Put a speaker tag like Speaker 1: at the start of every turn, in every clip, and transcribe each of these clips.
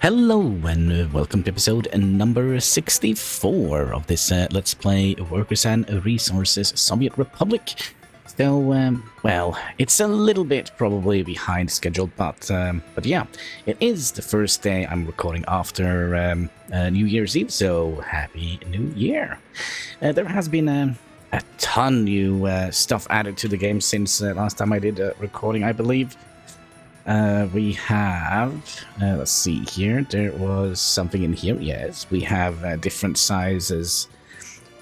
Speaker 1: Hello and uh, welcome to episode number 64 of this uh, Let's Play Workers and Resources Soviet Republic. So, um, well, it's a little bit probably behind schedule, but um, but yeah, it is the first day I'm recording after um, uh, New Year's Eve, so happy New Year. Uh, there has been a, a ton new uh, stuff added to the game since uh, last time I did a recording, I believe. Uh, we have, uh, let's see here, there was something in here, yes. We have uh, different sizes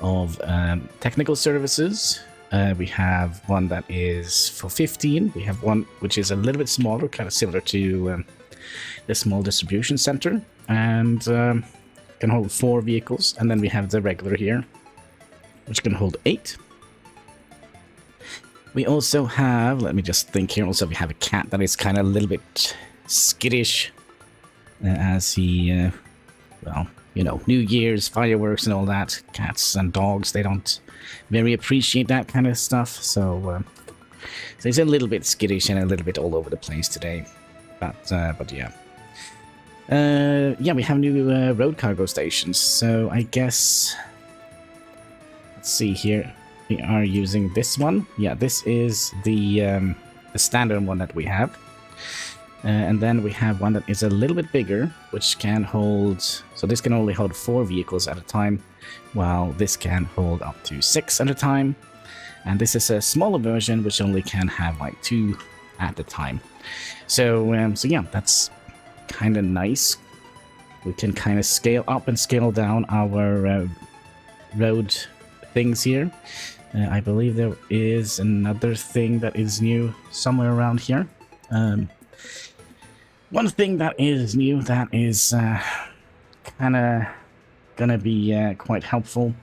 Speaker 1: of um, technical services. Uh, we have one that is for 15. We have one which is a little bit smaller, kind of similar to um, the small distribution center, and um, can hold four vehicles. And then we have the regular here, which can hold eight. We also have, let me just think here, also we have a cat that is kind of a little bit skittish uh, as he, uh, well, you know, New Year's, fireworks and all that. Cats and dogs, they don't very appreciate that kind of stuff. So, uh, so he's a little bit skittish and a little bit all over the place today. But, uh, but yeah. Uh, yeah, we have new uh, road cargo stations. So I guess, let's see here we are using this one. Yeah, this is the, um, the standard one that we have. Uh, and then we have one that is a little bit bigger, which can hold... So this can only hold four vehicles at a time, while this can hold up to six at a time. And this is a smaller version, which only can have like two at a time. So, um, so yeah, that's kind of nice. We can kind of scale up and scale down our uh, road things here. Uh, I believe there is another thing that is new somewhere around here. Um, one thing that is new that is uh, kind of gonna be uh, quite helpful,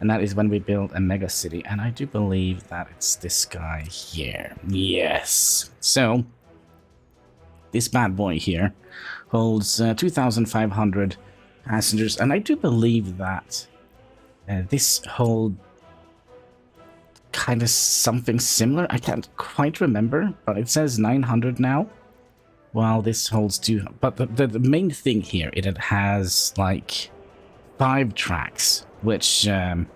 Speaker 1: and that is when we build a mega city. And I do believe that it's this guy here. Yes. So this bad boy here holds uh, 2,500 passengers, and I do believe that uh, this hold kind of something similar. I can't quite remember, but it says 900 now. While this holds two, but the, the, the main thing here, it, it has like five tracks, which um,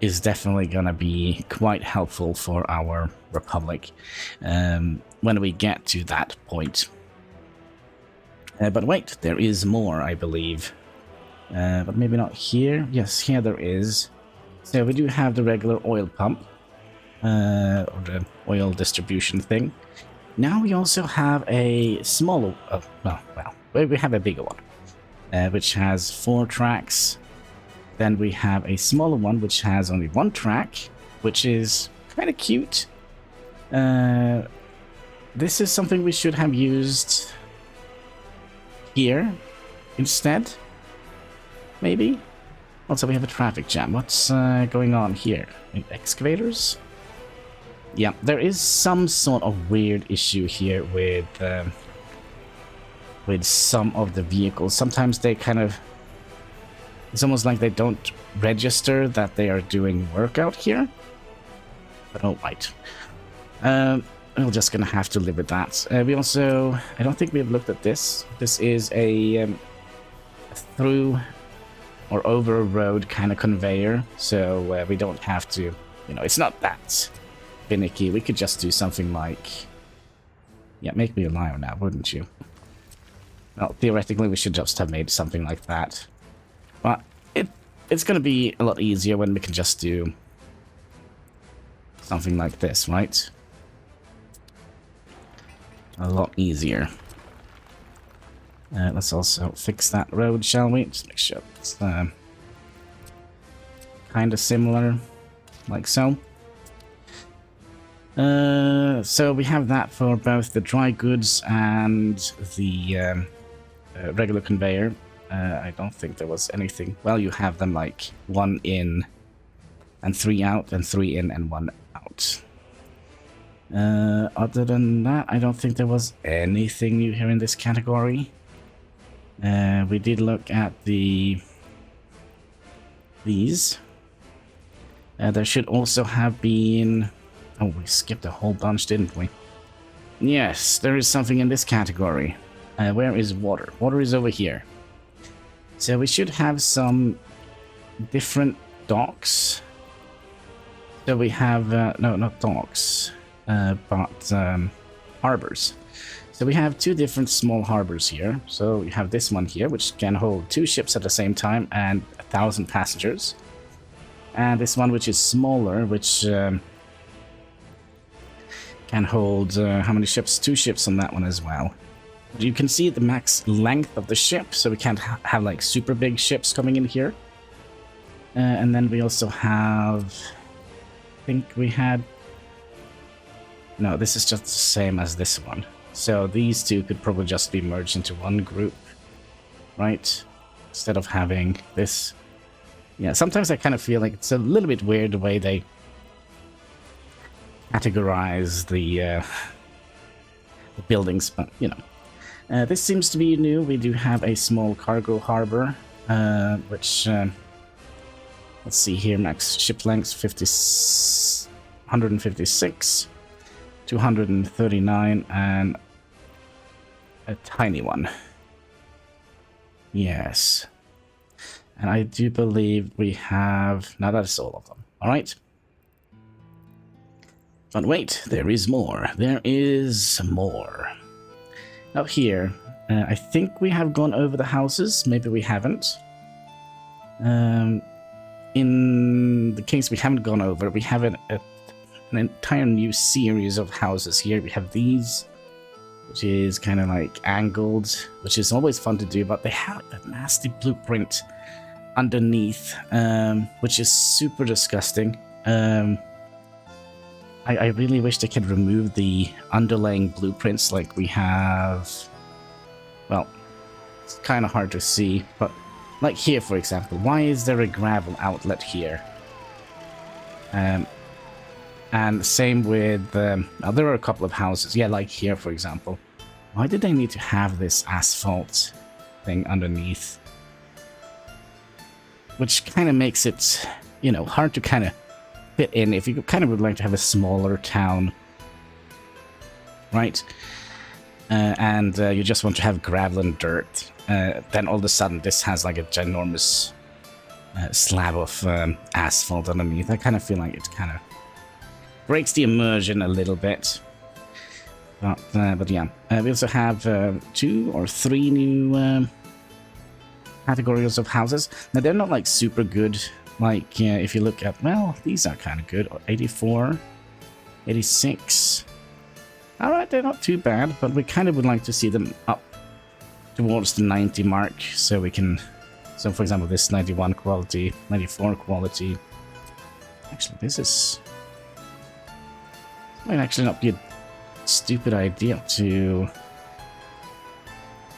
Speaker 1: is definitely gonna be quite helpful for our Republic um, when we get to that point. Uh, but wait, there is more, I believe. Uh, but maybe not here. Yes, here there is. So we do have the regular oil pump, uh, or the oil distribution thing. Now we also have a smaller, uh, well, well, we have a bigger one, uh, which has four tracks. Then we have a smaller one, which has only one track, which is kind of cute. Uh, this is something we should have used here instead, maybe? Also, we have a traffic jam. What's uh, going on here? In Excavators? Yeah, there is some sort of weird issue here with um, with some of the vehicles. Sometimes they kind of... It's almost like they don't register that they are doing work out here. But oh, right. Um, we're just gonna have to live with that. Uh, we also... I don't think we've looked at this. This is a... Um, through or over a road kind of conveyor, so uh, we don't have to, you know, it's not that finicky. We could just do something like, yeah, make me a lion now, wouldn't you? Well, theoretically, we should just have made something like that. But it it's going to be a lot easier when we can just do something like this, right? A lot easier. Uh, let's also fix that road, shall we? Just make sure it's uh, kind of similar, like so. Uh, so we have that for both the dry goods and the um, uh, regular conveyor. Uh, I don't think there was anything. Well, you have them like one in and three out, and three in and one out. Uh, other than that, I don't think there was anything new here in this category. Uh, we did look at the these. Uh, there should also have been... Oh, we skipped a whole bunch, didn't we? Yes, there is something in this category. Uh, where is water? Water is over here. So we should have some different docks. So we have, uh, no, not docks, uh, but um, harbors. So we have two different small harbors here. So we have this one here, which can hold two ships at the same time and a thousand passengers. And this one, which is smaller, which um, can hold, uh, how many ships? Two ships on that one as well. You can see the max length of the ship, so we can't ha have like super big ships coming in here. Uh, and then we also have, I think we had, no, this is just the same as this one. So these two could probably just be merged into one group, right? Instead of having this. Yeah, sometimes I kind of feel like it's a little bit weird the way they categorize the, uh, the buildings, but you know. Uh, this seems to be new. We do have a small cargo harbor, uh, which, uh, let's see here, max ship length 50, 156, 239, and a tiny one. Yes. And I do believe we have... Now that's all of them. Alright. But wait, there is more. There is more. Up here, uh, I think we have gone over the houses. Maybe we haven't. Um, in the case we haven't gone over, we have an, a, an entire new series of houses here. We have these, which is kind of like angled, which is always fun to do, but they have a nasty blueprint underneath, um, which is super disgusting. Um, I, I really wish they could remove the underlying blueprints like we have... Well, it's kind of hard to see, but like here, for example, why is there a gravel outlet here? Um, and same with, um, there are a couple of houses, yeah, like here, for example. Why did they need to have this asphalt thing underneath? Which kind of makes it, you know, hard to kind of fit in if you kind of would like to have a smaller town. Right? Uh, and uh, you just want to have gravel and dirt. Uh, then all of a sudden this has like a ginormous uh, slab of um, asphalt underneath. I kind of feel like it kind of breaks the immersion a little bit. But, uh, but yeah, uh, we also have two or three new um, categories of houses. Now they're not like super good like, yeah, if you look at, well, these are kind of good. 84, 86. Alright, they're not too bad, but we kind of would like to see them up towards the 90 mark so we can... So, for example, this 91 quality, 94 quality. Actually, this is... Might actually not be a stupid idea to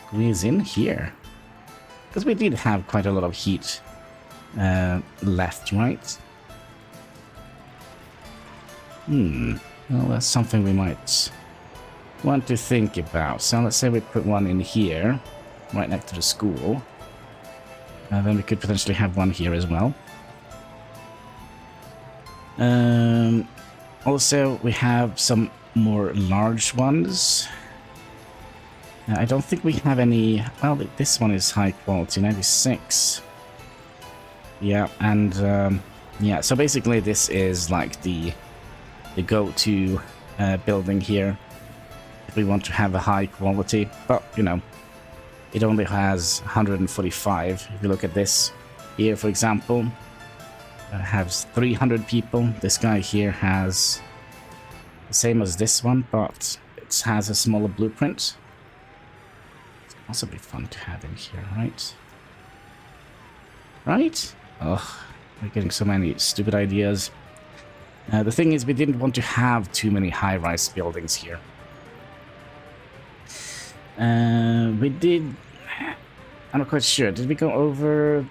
Speaker 1: squeeze in here. Because we did have quite a lot of heat uh, left, right? Hmm. Well, that's something we might want to think about. So let's say we put one in here, right next to the school. And then we could potentially have one here as well. Um, also, we have some more large ones. I don't think we have any... Well, this one is high quality, 96. Yeah, and um, yeah, so basically this is like the the go-to uh, building here if we want to have a high quality. But you know, it only has 145. If you look at this here, for example, has 300 people. This guy here has the same as this one, but it has a smaller blueprint. It's possibly fun to have in here, right? Right? Ugh, we're getting so many stupid ideas. Uh, the thing is, we didn't want to have too many high-rise buildings here. Uh, we did... I'm not quite sure. Did we go over...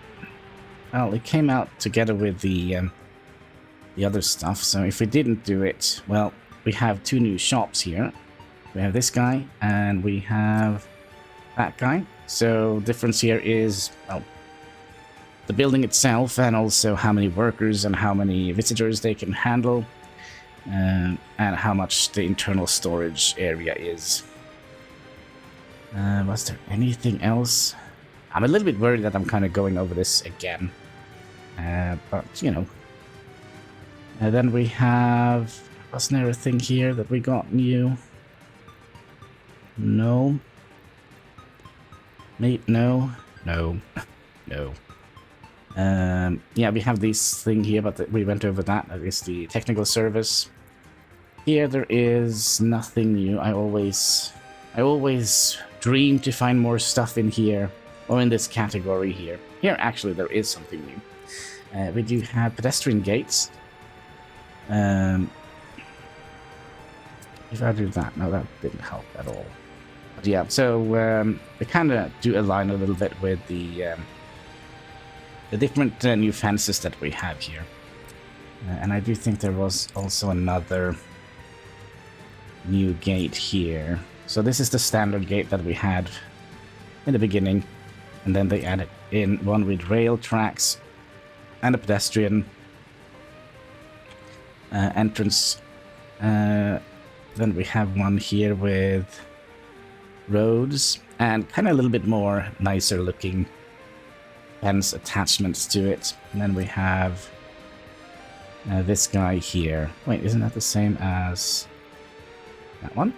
Speaker 1: Well, it came out together with the, um, the other stuff, so if we didn't do it, well, we have two new shops here. We have this guy, and we have that guy. So difference here is, well, the building itself and also how many workers and how many visitors they can handle uh, and how much the internal storage area is. Uh, was there anything else? I'm a little bit worried that I'm kind of going over this again. Uh, but, you know. And then we have... A thing here that we got new? No. Mate, no. No. no. Um, yeah, we have this thing here, but we went over that. That is the technical service. Here there is nothing new. I always... I always dream to find more stuff in here, or in this category here. Here, actually, there is something new. Uh, we do have pedestrian gates. Um, if I do that, no, that didn't help at all. But yeah, so um, they kind of do align a little bit with the um, the different uh, new fences that we have here. Uh, and I do think there was also another new gate here. So this is the standard gate that we had in the beginning. And then they added in one with rail tracks and a pedestrian uh, entrance. Uh, then we have one here with roads and kind of a little bit more nicer looking fence attachments to it. And then we have uh, this guy here. Wait, isn't that the same as that one?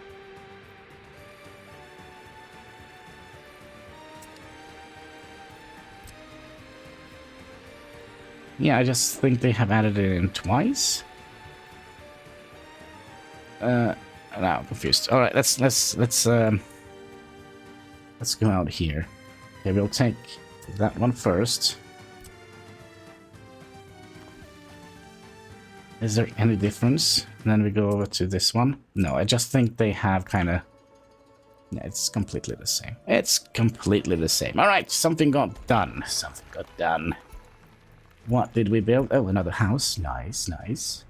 Speaker 1: Yeah, I just think they have added it in twice. Uh, now I'm confused. All right, let's let's let's um, let's go out here. Okay, we'll take that one first. Is there any difference? And then we go over to this one. No, I just think they have kind of... Yeah, it's completely the same. It's completely the same. All right, something got done. Something got done. What did we build? Oh, another house. Nice, nice.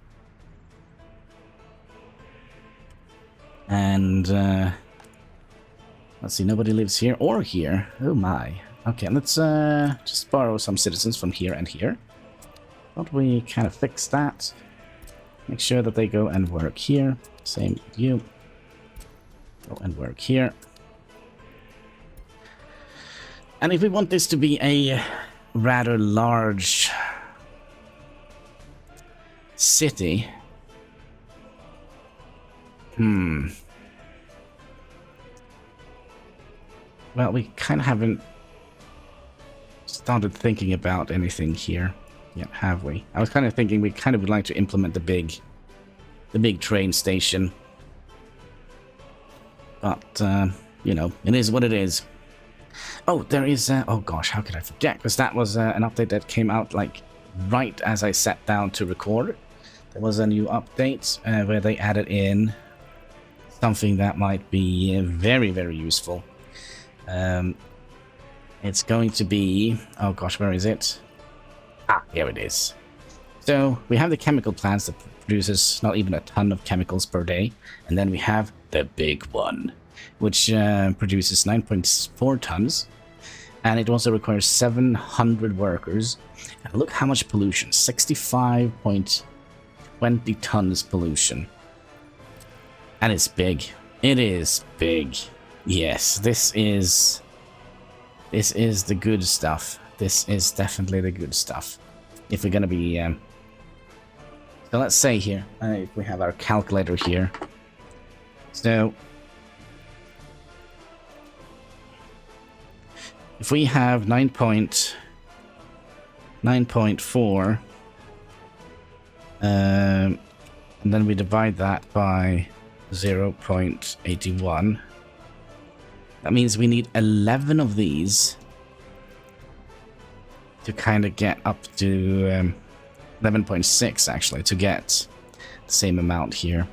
Speaker 1: And, uh... Let's see, nobody lives here or here. Oh my. Okay, let's uh, just borrow some citizens from here and here. Don't we kind of fix that? Make sure that they go and work here. Same you. Go and work here. And if we want this to be a rather large city... Hmm. Well, we kind of haven't started thinking about anything here yet, have we? I was kind of thinking we kind of would like to implement the big, the big train station. But, uh, you know, it is what it is. Oh, there is, oh gosh, how could I forget? Because that was uh, an update that came out, like, right as I sat down to record. There was a new update uh, where they added in something that might be very, very useful. Um, it's going to be... Oh gosh, where is it? Ah, here it is. So, we have the chemical plants that produces not even a ton of chemicals per day. And then we have the big one, which uh, produces 9.4 tons. And it also requires 700 workers. And look how much pollution. 65.20 tons pollution. And it's big. It is big. Yes, this is this is the good stuff. This is definitely the good stuff. If we're gonna be... Um... So let's say here, uh, if we have our calculator here. So... If we have 9 point... 9.4... Um, and then we divide that by 0 0.81 that means we need 11 of these to kind of get up to um, 11.6 actually to get the same amount here.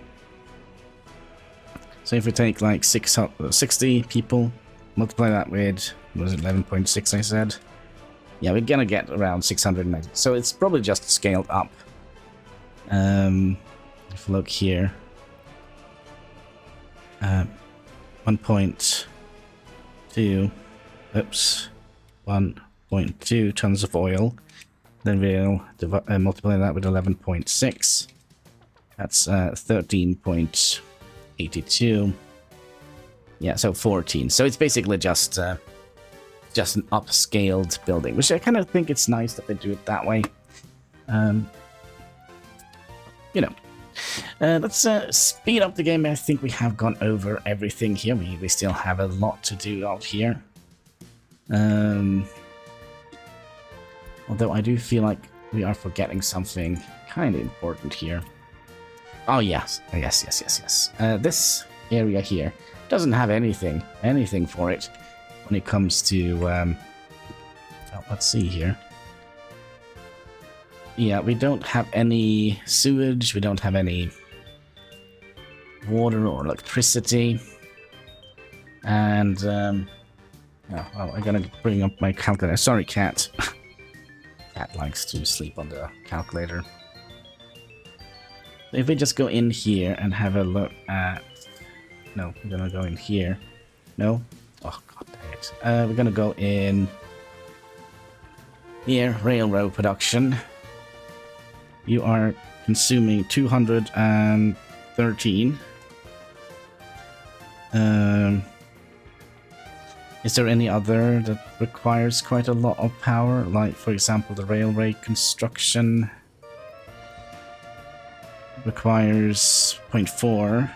Speaker 1: So if we take like six, 60 people, multiply that with, was it 11.6 I said? Yeah, we're gonna get around 690. So it's probably just scaled up. Um, if look here, uh, 1 two, oops, 1.2 tons of oil. Then we'll uh, multiply that with 11.6. That's uh, 13.82. Yeah, so 14. So it's basically just uh, just an upscaled building, which I kind of think it's nice that they do it that way. Um, you know, uh, let's uh, speed up the game. I think we have gone over everything here. We, we still have a lot to do out here. Um, although I do feel like we are forgetting something kind of important here. Oh, yes. Yes, yes, yes, yes. Uh, this area here doesn't have anything, anything for it when it comes to, um, oh, let's see here. Yeah, we don't have any sewage, we don't have any water or electricity. And, um, oh, well, I'm gonna bring up my calculator. Sorry, cat. cat likes to sleep on the calculator. If we just go in here and have a look at... No, we're gonna go in here. No? Oh, god it. Uh, we're gonna go in... Here, railroad production. You are consuming 213. Um, is there any other that requires quite a lot of power? Like, for example, the railway construction requires 0.4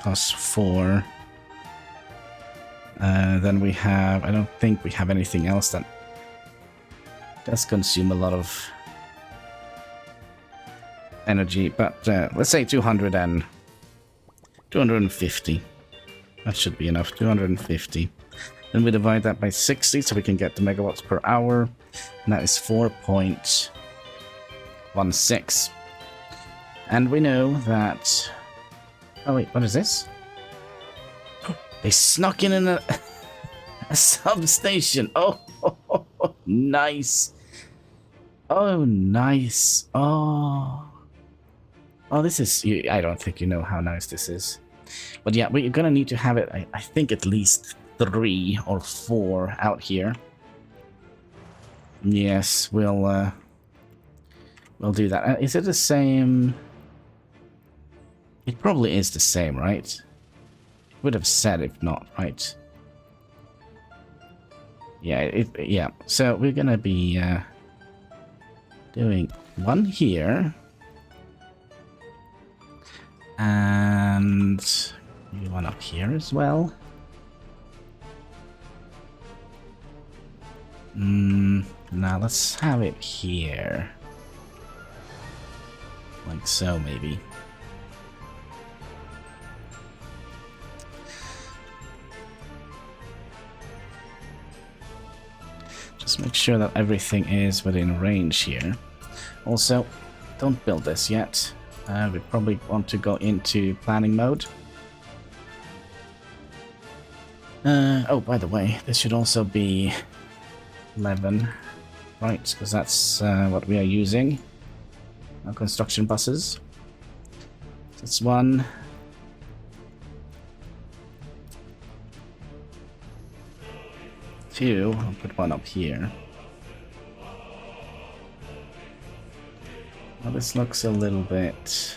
Speaker 1: plus 4. Uh, then we have, I don't think we have anything else that does consume a lot of energy, but uh, let's say 200 and 250. That should be enough, 250. Then we divide that by 60 so we can get the megawatts per hour, and that is 4.16. And we know that... Oh wait, what is this? They snuck in, in a, a substation. Oh, nice. Oh, nice. Oh. Oh, this is... I don't think you know how nice this is. But yeah, we're gonna need to have it, I, I think, at least three or four out here. Yes, we'll, uh... We'll do that. Uh, it the same... It probably is the same, right? Would have said if not, right? Yeah, it, yeah. So we're gonna be, uh doing one here. And one up here as well. Mm, now let's have it here. Like so, maybe. Make sure that everything is within range here. Also, don't build this yet. Uh, we probably want to go into planning mode. Uh, oh, by the way, this should also be 11, right, because that's uh, what we are using. Our construction buses. That's one. Two, I'll put one up here. Well, this looks a little bit...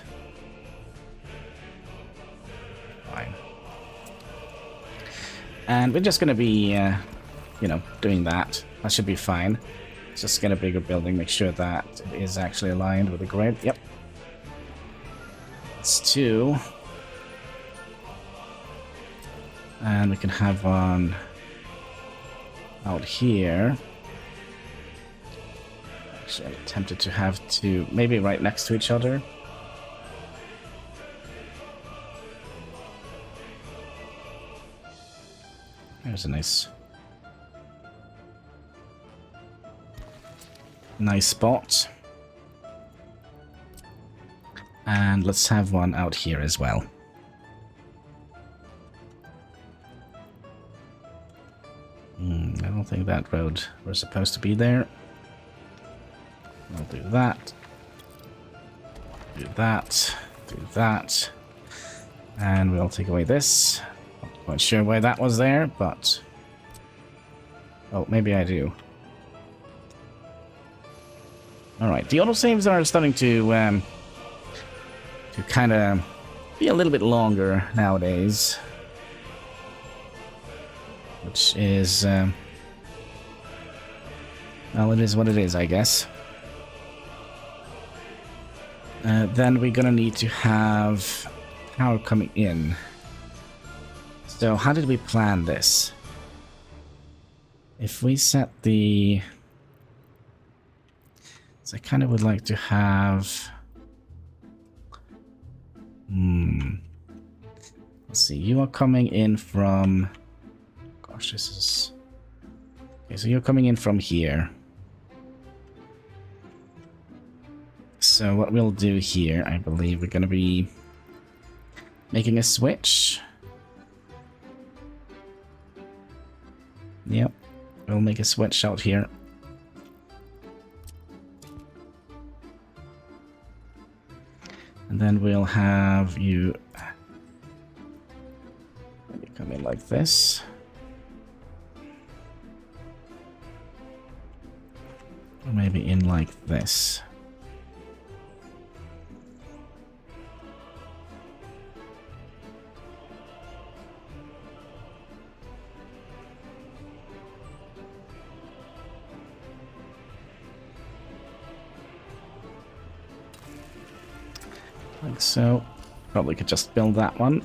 Speaker 1: Fine. And we're just going to be, uh, you know, doing that. That should be fine. Just get a bigger building, make sure that it is actually aligned with the grid. Yep. It's two. And we can have one out here. Actually, I'm tempted to have two, maybe right next to each other. There's a nice... Nice spot. And let's have one out here as well. Think that road was supposed to be there. I'll do that. Do that. Do that. And we'll take away this. Not quite sure why that was there, but... Oh, maybe I do. Alright, the autosaves are starting to, um, to kind of be a little bit longer nowadays. Which is... Um, well, it is what it is, I guess. Uh, then we're gonna need to have power coming in. So how did we plan this? If we set the... So I kind of would like to have... Hmm. Let's see, you are coming in from... Gosh, this is... Okay, so you're coming in from here. So what we'll do here, I believe we're going to be making a switch. Yep, we'll make a switch out here. And then we'll have you come in like this. Or maybe in like this. Like so. Probably could just build that one.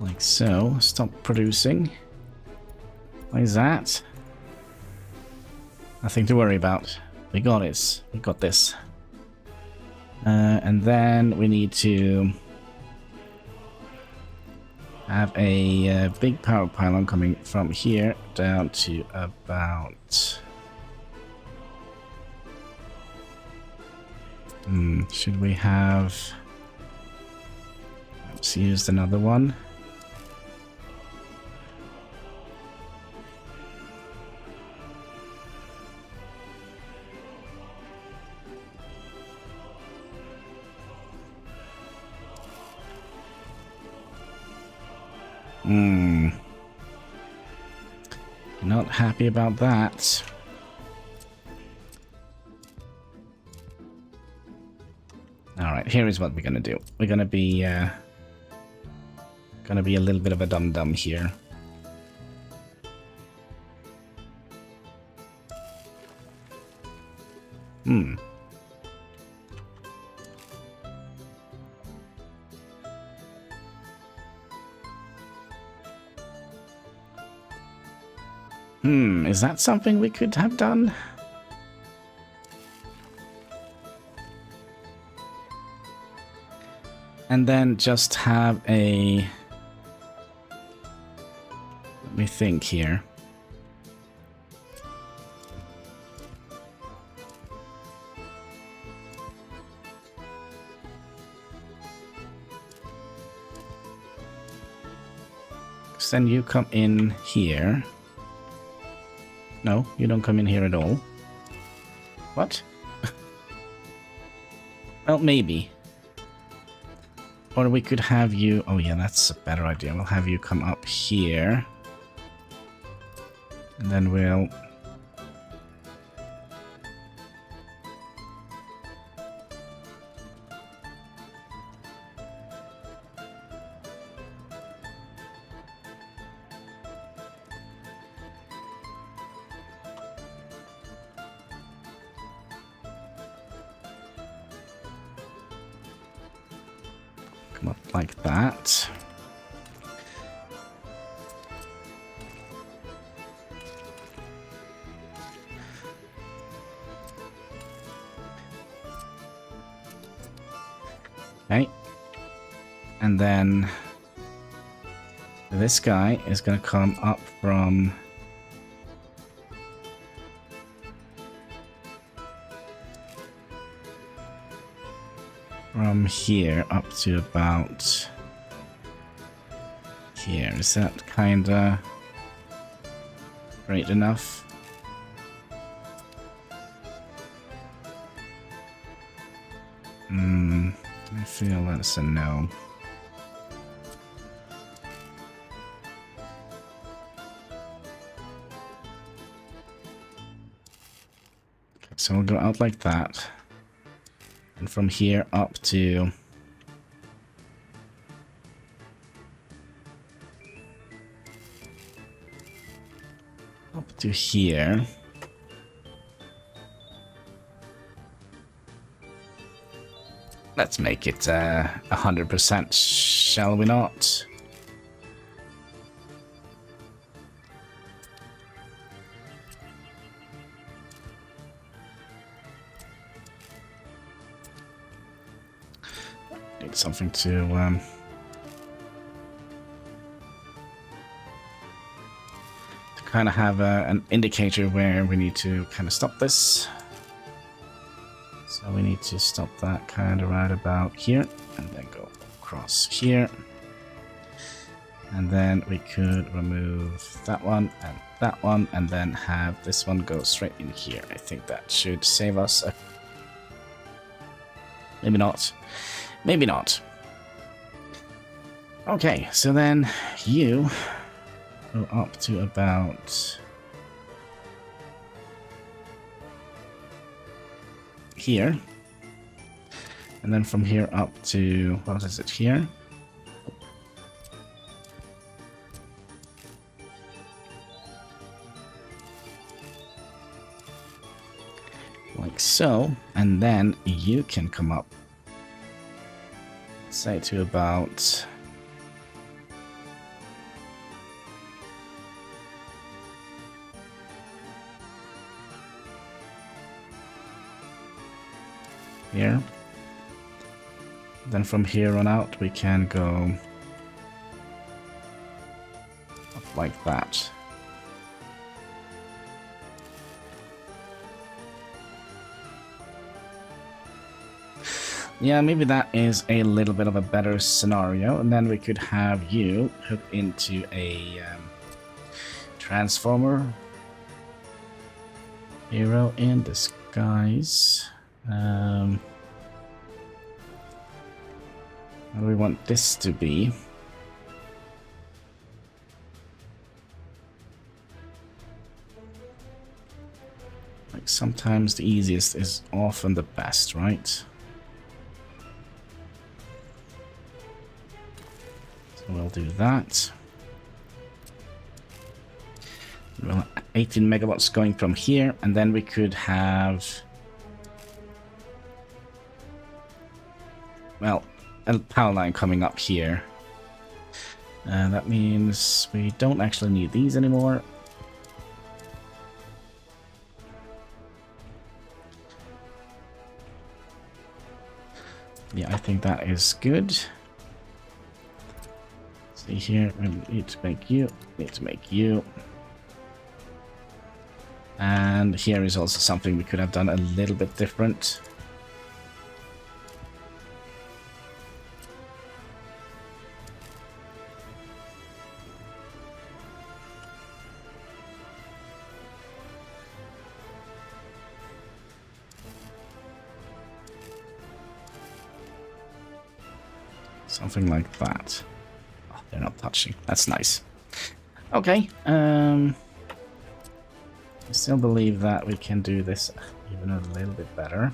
Speaker 1: Like so. Stop producing. Is that? Nothing to worry about. We got it. We got this. Uh, and then we need to have a uh, big power pylon coming from here down to about Hmm, should we have... Let's use another one. Hmm. Not happy about that. Here is what we're gonna do. We're gonna be uh, gonna be a little bit of a dum dum here. Hmm. Hmm, is that something we could have done? And then just have a... Let me think here. then you come in here. No, you don't come in here at all. What? well, maybe. Or we could have you... Oh yeah, that's a better idea. We'll have you come up here. And then we'll... this guy is going to come up from from here up to about here. Is that kinda great enough? Hmm, I feel that's a no. So we'll go out like that. And from here up to... Up to here. Let's make it uh, 100%, shall we not? Something to... Um, to kind of have a, an indicator where we need to kind of stop this. So we need to stop that kind of right about here and then go across here. And then we could remove that one and that one and then have this one go straight in here. I think that should save us a... Maybe not. Maybe not. Okay, so then you go up to about here. And then from here up to, what is it here? Like so, and then you can come up, say to about here. Then from here on out, we can go up like that. Yeah, maybe that is a little bit of a better scenario, and then we could have you hook into a um, transformer hero in disguise. Um, how do we want this to be? Like sometimes the easiest is often the best, right? We'll do that. Well, 18 megawatts going from here, and then we could have well, a power line coming up here. Uh, that means we don't actually need these anymore. Yeah, I think that is good. See here, need to make you, to make you. And here is also something we could have done a little bit different. Something like that. They're not touching. That's nice. Okay. Um, I still believe that we can do this even a little bit better.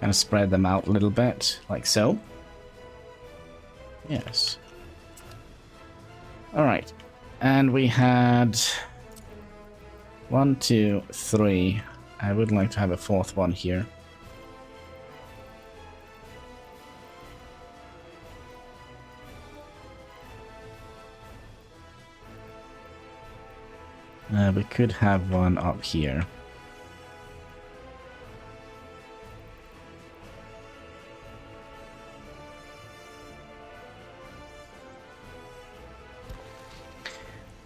Speaker 1: Kind of spread them out a little bit, like so. Yes. Alright. And we had... One, two, three. I would like to have a fourth one here. Uh, we could have one up here.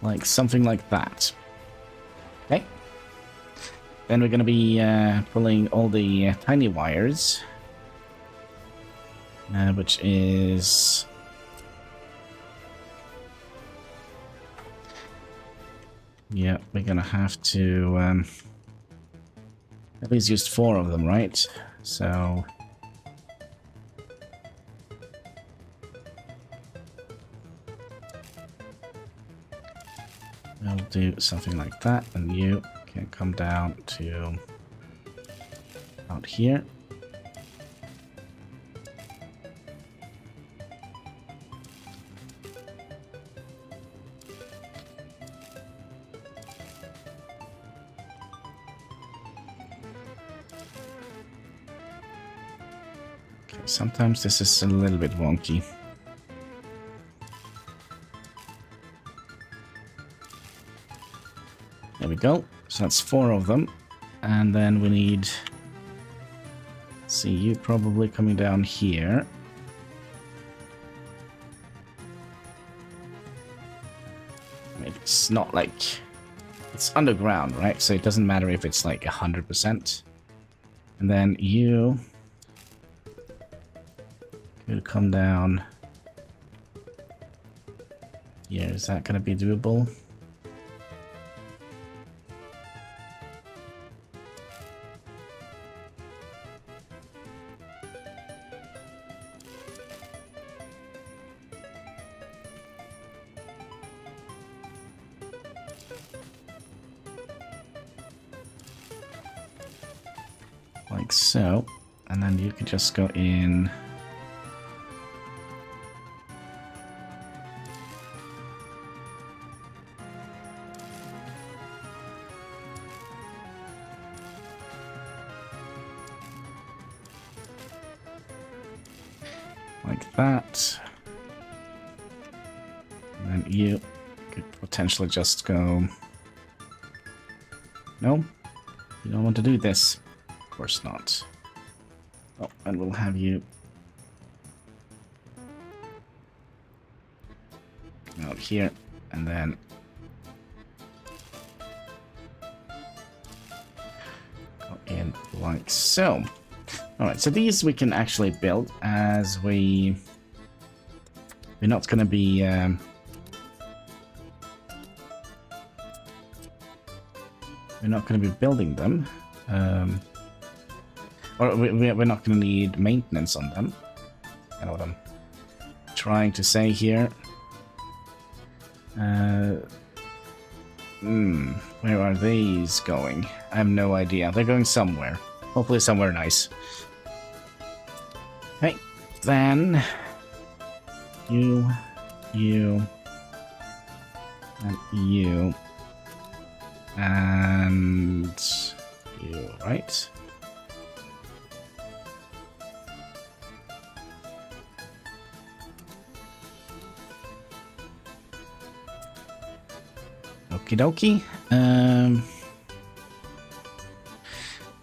Speaker 1: Like something like that. Okay. Then we're going to be uh, pulling all the uh, tiny wires. Uh, which is Yeah, we're gonna have to um, at least use four of them, right? So... I'll do something like that, and you can come down to out here. Sometimes this is a little bit wonky. There we go. So that's four of them. And then we need... See, you probably coming down here. It's not like... It's underground, right? So it doesn't matter if it's like 100%. And then you... Could come down... Yeah, is that going to be doable? like so. And then you can just go in... potentially just go... No, you don't want to do this Of course not. Oh, and we'll have you out here, and then go in like so. Alright, so these we can actually build as we... We're not going to be... Um, we're not going to be building them. Um, or we, we're not going to need maintenance on them. I know what I'm trying to say here. Uh, hmm, where are these going? I have no idea. They're going somewhere. Hopefully somewhere nice. Okay, then you, you, and you, and you're right? Okie dokie. Um,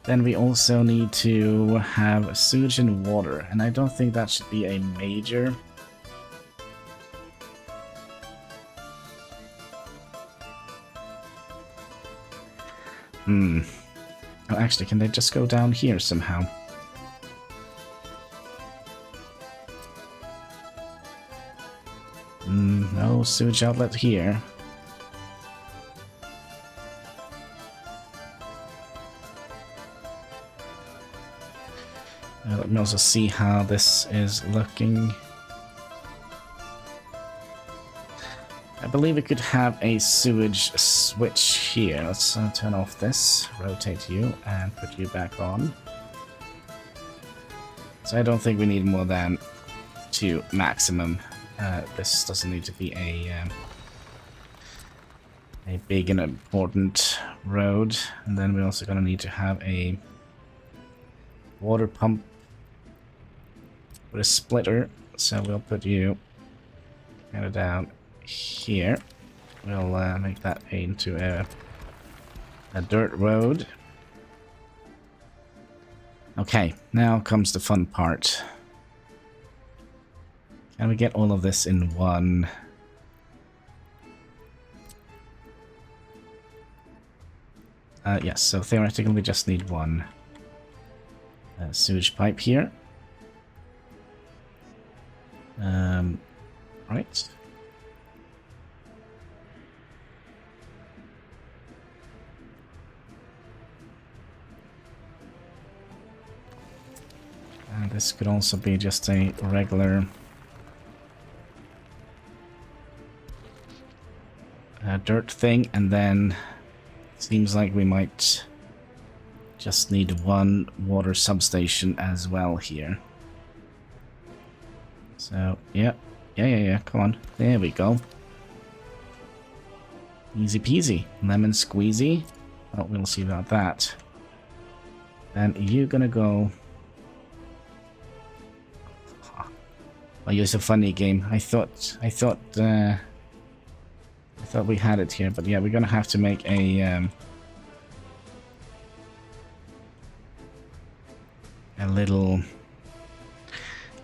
Speaker 1: then we also need to have sewage and water, and I don't think that should be a major. Hmm. Oh, actually, can they just go down here somehow? Mm, no sewage outlet here. Let me also see how this is looking. Believe we could have a sewage switch here. Let's uh, turn off this, rotate you, and put you back on. So I don't think we need more than two maximum. Uh, this doesn't need to be a um, a big and important road. And then we're also going to need to have a water pump with a splitter. So we'll put you kind of down here. We'll uh, make that into a, a dirt road. Okay, now comes the fun part. Can we get all of this in one? Uh, yes, so theoretically we just need one uh, sewage pipe here. Um, right. And this could also be just a regular uh, dirt thing, and then seems like we might Just need one water substation as well here. So, yeah. Yeah, yeah, yeah. Come on. There we go. Easy peasy. Lemon squeezy. Oh, we'll see about that. And you're gonna go... it's a funny game. I thought... I thought... Uh, I thought we had it here, but yeah, we're gonna have to make a... Um, a little...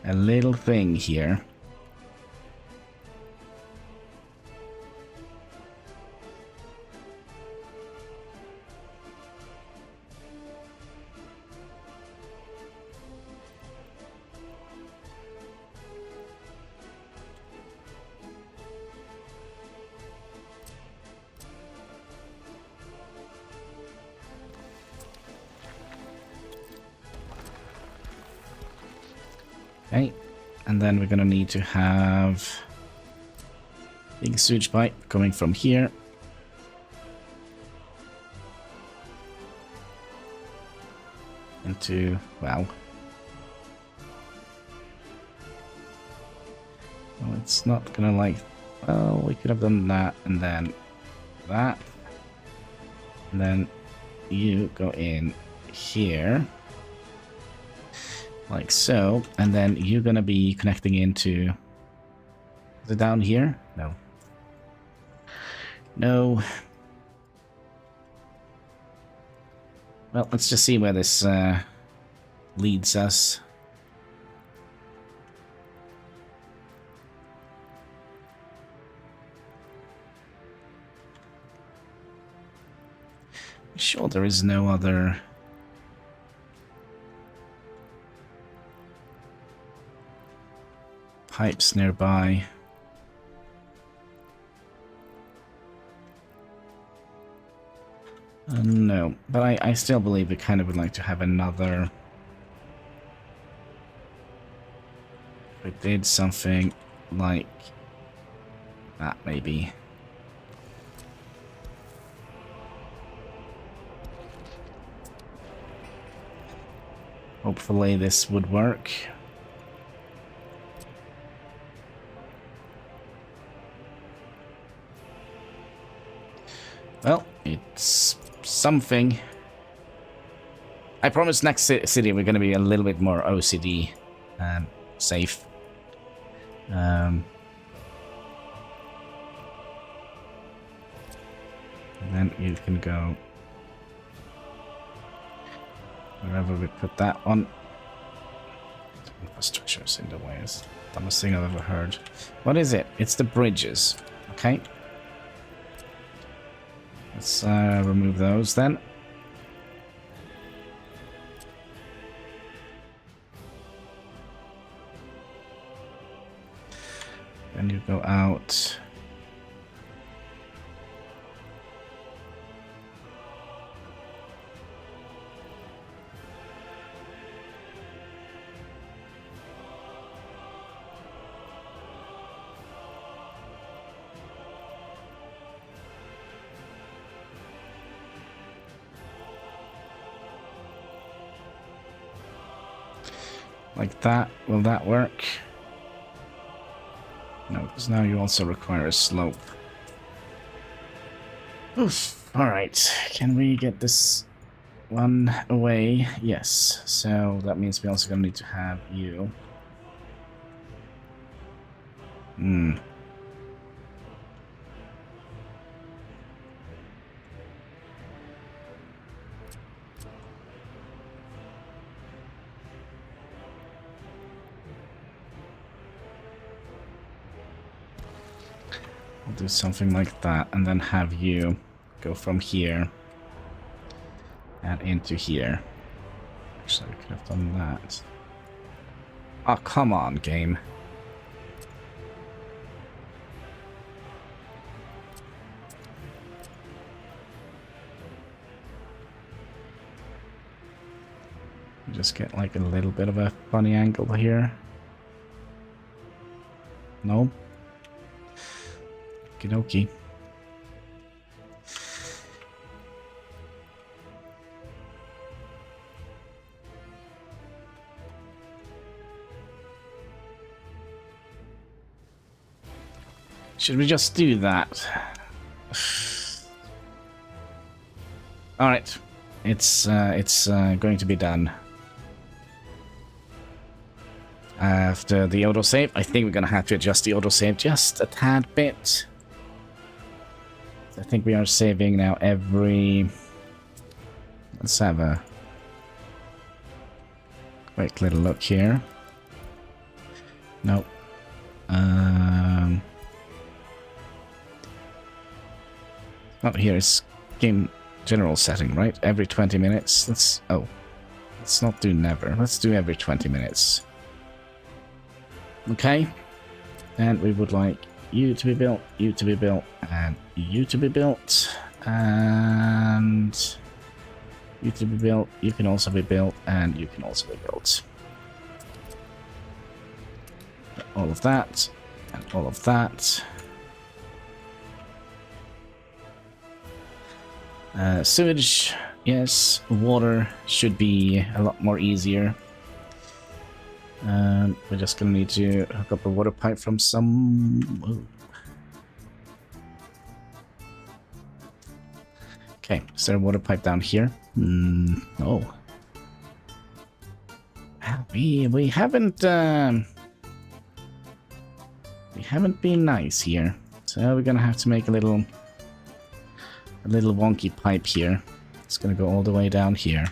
Speaker 1: A little thing here. Gonna need to have big sewage pipe coming from here. Into, wow. Well, it's not gonna like, well, we could have done that and then that. And then you go in here like so, and then you're gonna be connecting into the down here? No. No. Well, let's just see where this uh, leads us. Sure, there is no other pipes nearby. Uh, no, but I, I still believe we kind of would like to have another... we did something like that, maybe. Hopefully this would work. Well, it's something. I promise next city we're going to be a little bit more OCD um, safe. Um, and then you can go wherever we put that on. Infrastructure is in the way. It's the dumbest thing I've ever heard. What is it? It's the bridges. Okay. Let's uh, remove those then. Then you go out. Like that. Will that work? No, because now you also require a slope. Oof. Alright. Can we get this one away? Yes. So that means we also gonna need to have you. Hmm. Do something like that and then have you go from here and into here. Actually, we could have done that. Oh, come on, game. Just get like a little bit of a funny angle here. No? Okie. Should we just do that? Alright. It's, uh, it's uh, going to be done. After the autosave, I think we're going to have to adjust the autosave just a tad bit. Think we are saving now every... Let's have a quick little look here. Nope. Um... Oh, here is game general setting, right? Every 20 minutes. Let's... Oh. Let's not do never. Let's do every 20 minutes. Okay. And we would like you to be built, you to be built, and you to be built. And you to be built, you can also be built, and you can also be built. All of that, and all of that. Uh, sewage, yes. Water should be a lot more easier. Um, we're just gonna need to hook up a water pipe from some... Okay, is there a water pipe down here? Mm, no. We, we haven't... Um, we haven't been nice here. So we're gonna have to make a little... A little wonky pipe here. It's gonna go all the way down here.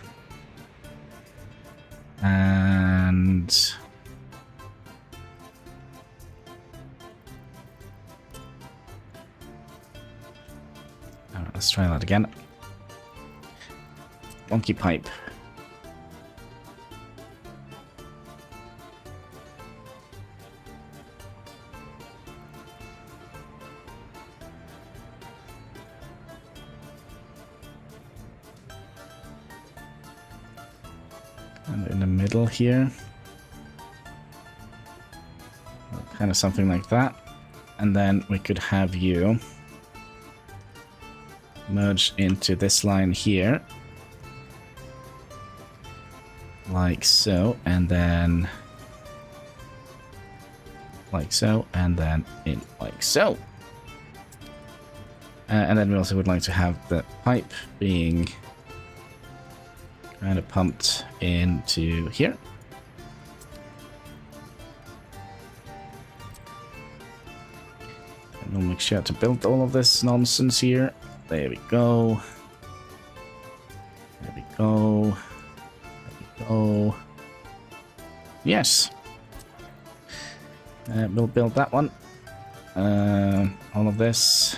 Speaker 1: And... let's try that again. Monkey pipe. Middle here. Kind of something like that. And then we could have you merge into this line here. Like so, and then like so, and then in like so. Uh, and then we also would like to have the pipe being kind of pumped into here. And we'll make sure to build all of this nonsense here. There we go. There we go. There we go. Yes. Uh, we'll build that one. Uh, all of this.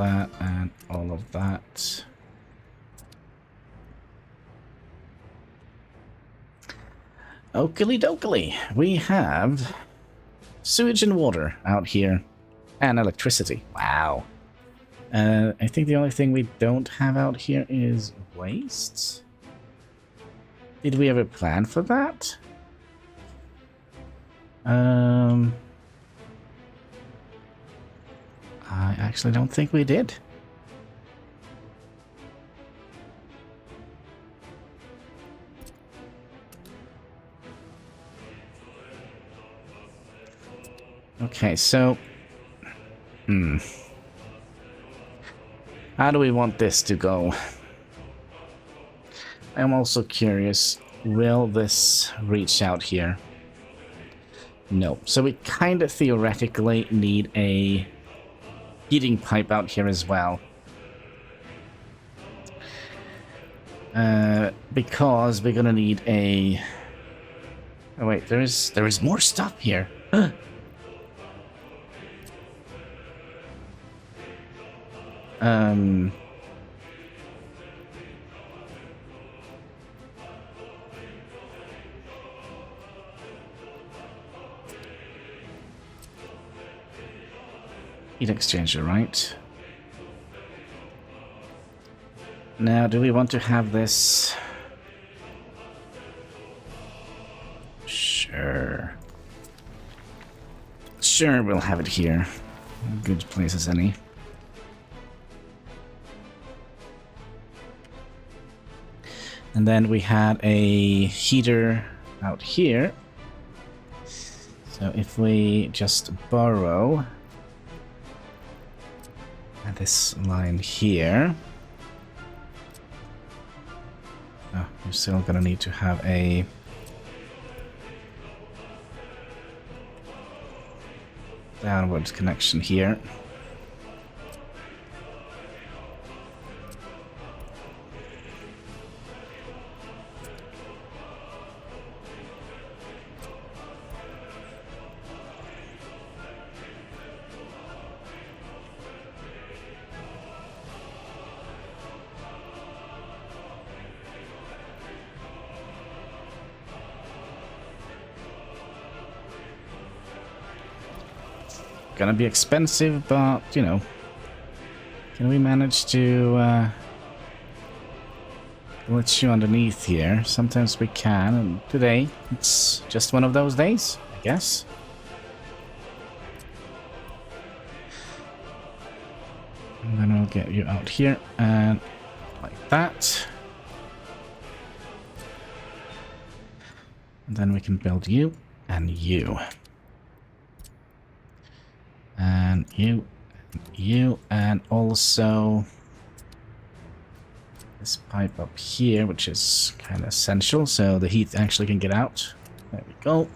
Speaker 1: That and all of that. Oakley dokley. We have sewage and water out here. And electricity. Wow. Uh, I think the only thing we don't have out here is waste. Did we ever plan for that? Um, I actually don't think we did. Okay, so... Hmm. How do we want this to go? I'm also curious, will this reach out here? No. So we kind of theoretically need a heating pipe out here as well. Uh, because we're gonna need a... Oh wait, there is there is more stuff here. Um... Heat exchanger, right? Now, do we want to have this? Sure. Sure, we'll have it here. Good place as any. And then we had a heater out here. So if we just borrow this line here. Ah, oh, you're still gonna need to have a downwards connection here. Gonna be expensive, but, you know. Can we manage to uh, glitch you underneath here? Sometimes we can, and today it's just one of those days, I guess. And then I'll get you out here, and like that. And then we can build you and you and you, you, and also this pipe up here, which is kind of essential, so the heat actually can get out. There we go.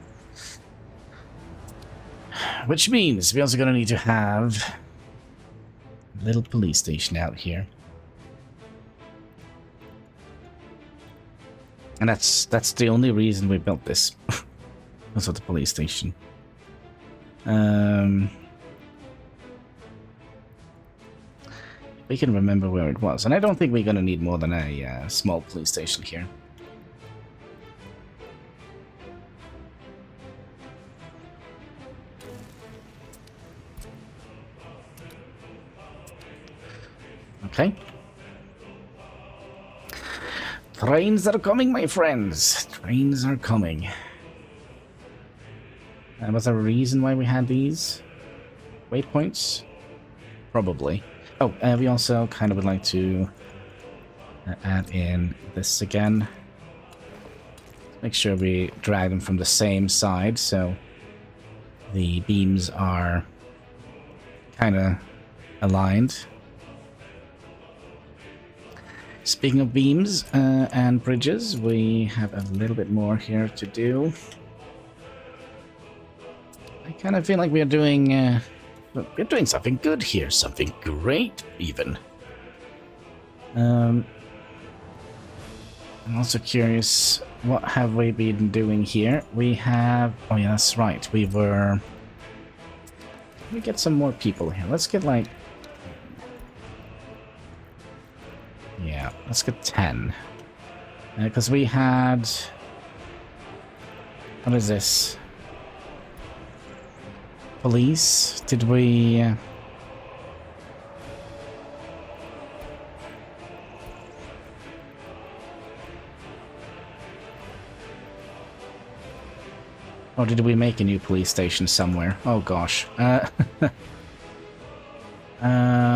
Speaker 1: Which means we're also going to need to have a little police station out here. And that's that's the only reason we built this. also the police station. Um, we can remember where it was. And I don't think we're going to need more than a uh, small police station here. Okay. Trains are coming, my friends. Trains are coming. And was there a reason why we had these waypoints? Probably. Oh, uh, we also kind of would like to uh, add in this again. Make sure we drag them from the same side so the beams are kind of aligned. Speaking of beams uh, and bridges, we have a little bit more here to do. I kind of feel like we are doing uh, we're doing something good here, something great, even. Um, I'm also curious, what have we been doing here? We have... Oh yeah, that's right. We were... Let me get some more people here. Let's get like... Yeah, let's get 10. Because uh, we had... What is this? Police? Did we... Uh... Or did we make a new police station somewhere? Oh gosh. Uh, um...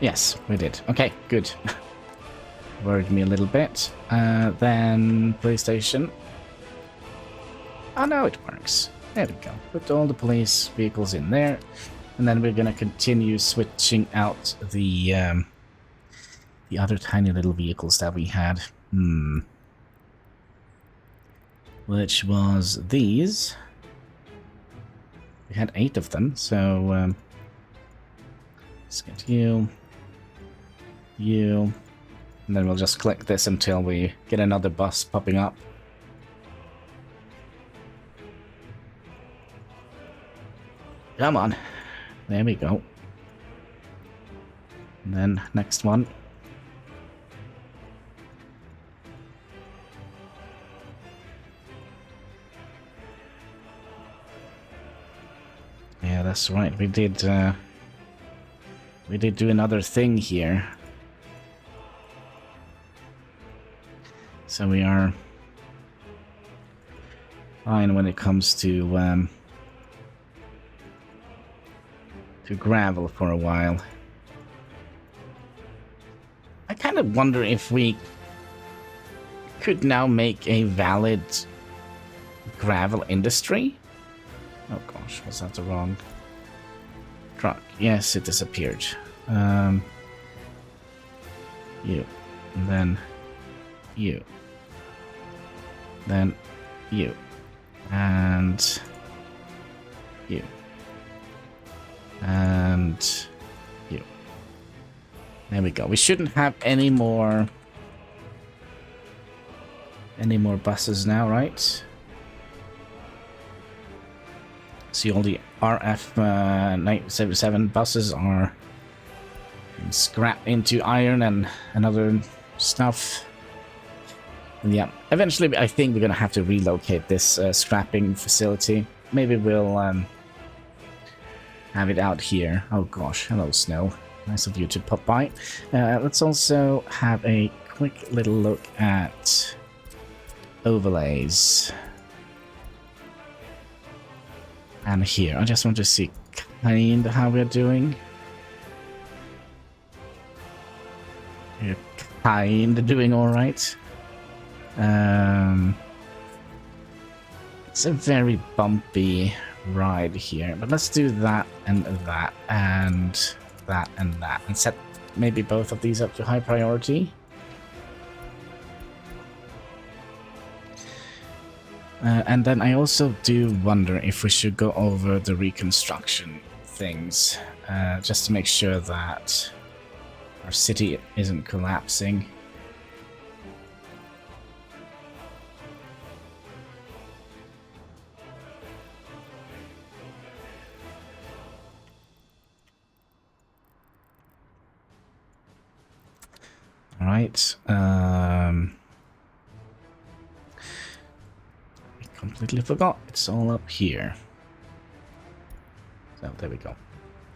Speaker 1: Yes, we did. Okay, good. Worried me a little bit. Uh, then police station. Oh no, it works. There we go. Put all the police vehicles in there. And then we're gonna continue switching out the um, the other tiny little vehicles that we had. Hmm. Which was these. We had eight of them, so um, let's get you you. And then we'll just click this until we get another bus popping up. Come on. There we go. And then next one. Yeah, that's right. We did, uh, we did do another thing here. So we are fine when it comes to um, to gravel for a while. I kind of wonder if we could now make a valid gravel industry. Oh gosh, was that the wrong truck? Yes, it disappeared. Um, you, and then you, then you, and you, and you. There we go. We shouldn't have any more any more buses now, right? See, all the RF uh, 977 buses are scrapped into iron and, and other stuff. And yeah, eventually I think we're going to have to relocate this uh, scrapping facility. Maybe we'll um, have it out here. Oh gosh, hello Snow. Nice of you to pop by. Uh, let's also have a quick little look at overlays. And here, I just want to see kind of how we're doing. We're kind of doing alright. Um, it's a very bumpy ride here, but let's do that and that and that and that and set maybe both of these up to high priority. Uh, and then I also do wonder if we should go over the reconstruction things, uh, just to make sure that our city isn't collapsing. Right. Um, I completely forgot. It's all up here. So there we go.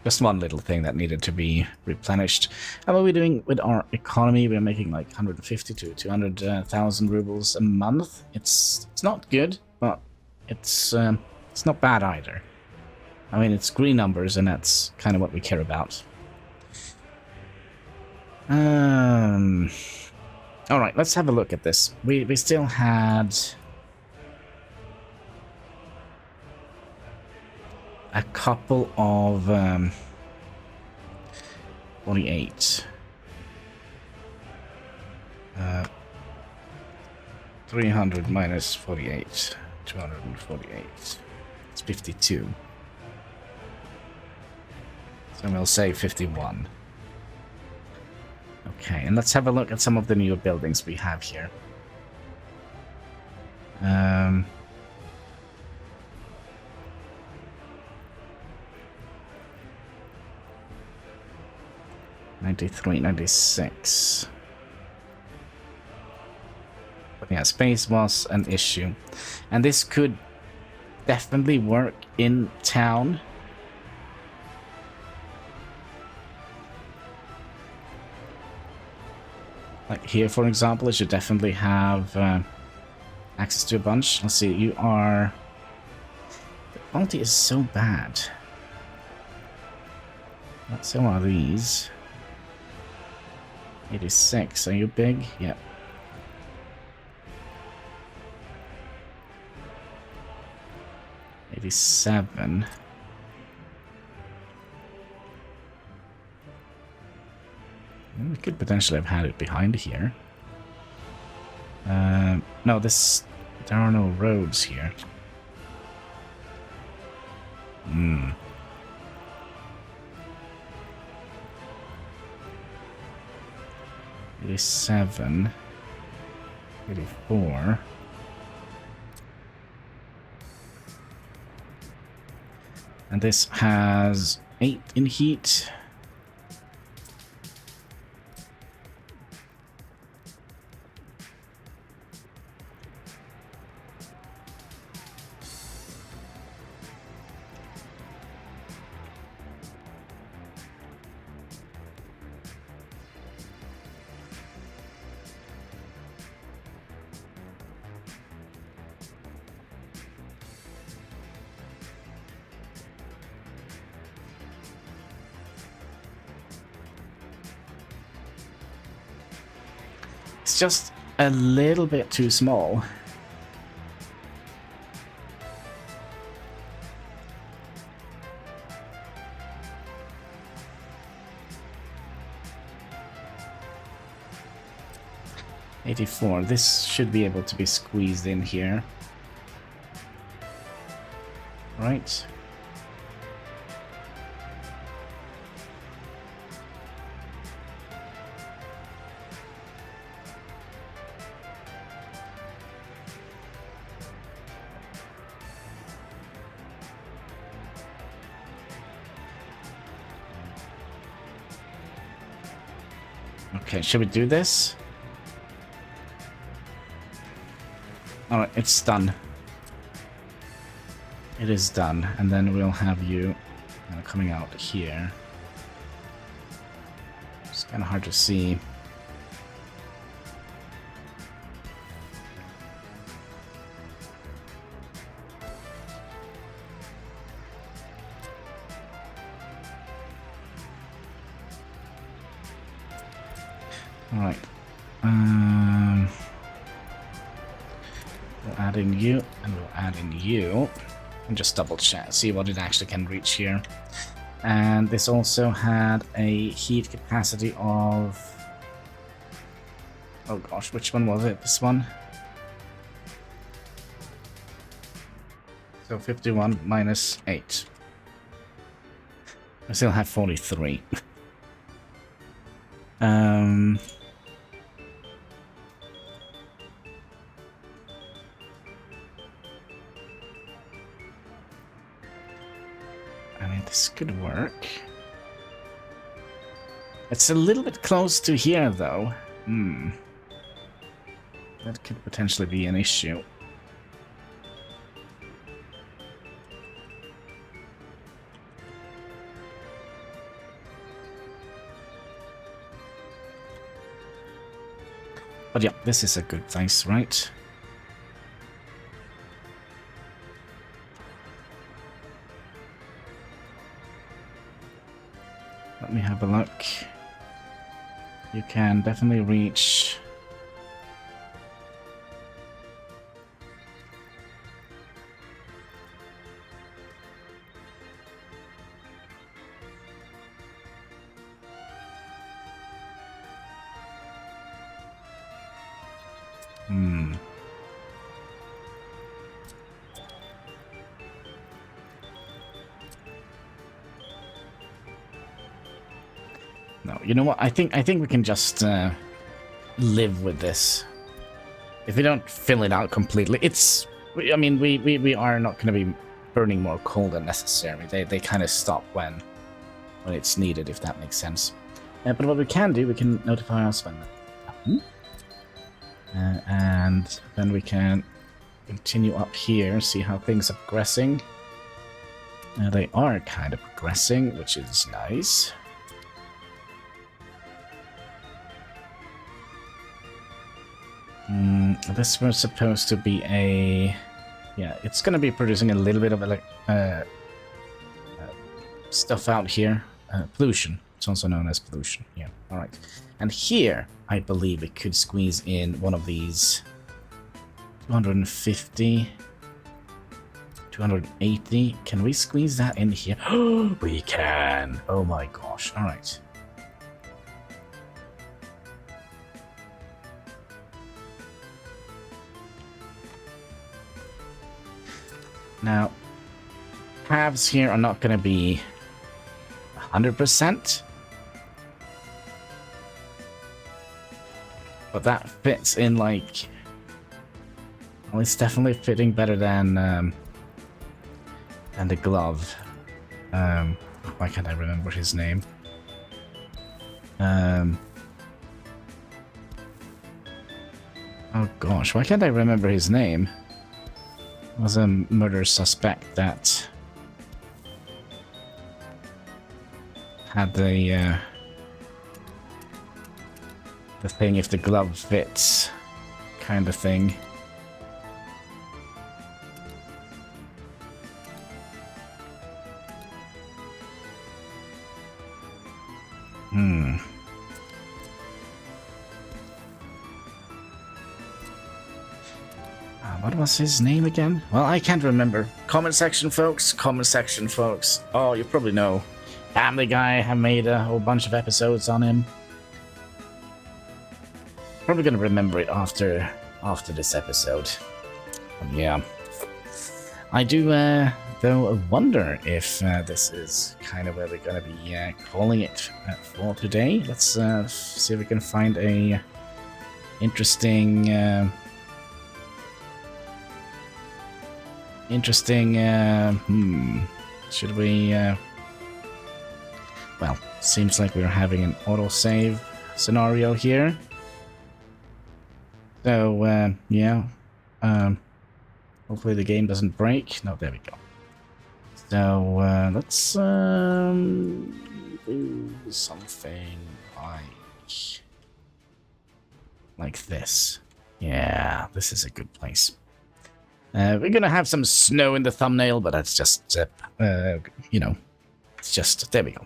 Speaker 1: Just one little thing that needed to be replenished. How are we doing with our economy? We're making like 150 to 200,000 uh, rubles a month. It's it's not good, but it's um, it's not bad either. I mean, it's green numbers, and that's kind of what we care about. Um. All right, let's have a look at this. We we still had a couple of um, 48. Uh, 300 minus 48. 248. It's 52. So we'll say 51. Okay, and let's have a look at some of the new buildings we have here. Um... 93, 96. But yeah, space was an issue. And this could definitely work in town. Like here, for example, it should definitely have uh, access to a bunch. Let's see, you are... The quality is so bad. So are these. 86. Are you big? Yep. Eighty-seven. Could potentially have had it behind here. Uh, no, this... There are no roads here. Hmm. 87, 84. And this has 8 in heat. Just a little bit too small. Eighty-four. This should be able to be squeezed in here. Right. Okay, should we do this? Alright, it's done. It is done, and then we'll have you uh, coming out here. It's kind of hard to see. And just uh, see what it actually can reach here. And this also had a heat capacity of... Oh gosh, which one was it? This one? So 51 minus 8. I still have 43. It's a little bit close to here, though. Hmm. That could potentially be an issue. But yeah, this is a good place, right? Can definitely reach... Hmm. You know what? I think I think we can just uh, live with this. If we don't fill it out completely, it's. I mean, we we, we are not going to be burning more coal than necessary. They they kind of stop when when it's needed, if that makes sense. Uh, but what we can do, we can notify us when that happens. Uh, and then we can continue up here, see how things are progressing. Uh, they are kind of progressing, which is nice. This was supposed to be a... Yeah, it's going to be producing a little bit of uh, uh, stuff out here. Uh, pollution. It's also known as pollution. Yeah, alright. And here, I believe it could squeeze in one of these 250, 280. Can we squeeze that in here? we can. Oh my gosh. All Now, halves here are not going to be 100%. But that fits in like... Well, it's definitely fitting better than, um, than the glove. Um, why can't I remember his name? Um, oh gosh, why can't I remember his name? Was a murder suspect that had the uh, the thing if the glove fits kind of thing. His name again? Well, I can't remember. Comment section, folks. Comment section, folks. Oh, you probably know. Family Guy have made a whole bunch of episodes on him. Probably gonna remember it after after this episode. But yeah. I do, uh, though, wonder if uh, this is kind of where we're gonna be uh, calling it uh, for today. Let's uh, see if we can find a interesting, interesting. Uh, hmm. Should we? Uh, well, seems like we're having an autosave scenario here. So uh, yeah. Um, hopefully the game doesn't break. No, there we go. So uh, let's um, do something like like this. Yeah, this is a good place. Uh, we're gonna have some snow in the thumbnail, but that's just, uh, uh, you know, it's just, there we go.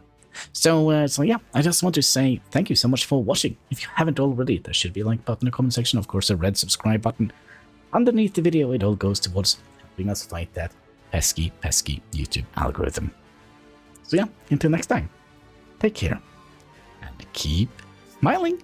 Speaker 1: So, uh, so yeah, I just want to say thank you so much for watching. If you haven't already, there should be a like button in the comment section, of course a red subscribe button. Underneath the video, it all goes towards helping us fight that pesky, pesky YouTube algorithm. So yeah, until next time, take care, and keep smiling.